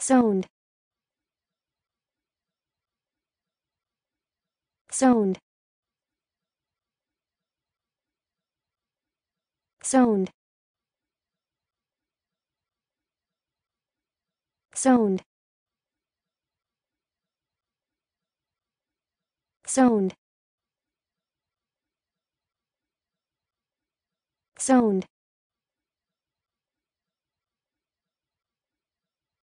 sound. Sound. Sound. Sound. Sound. Sound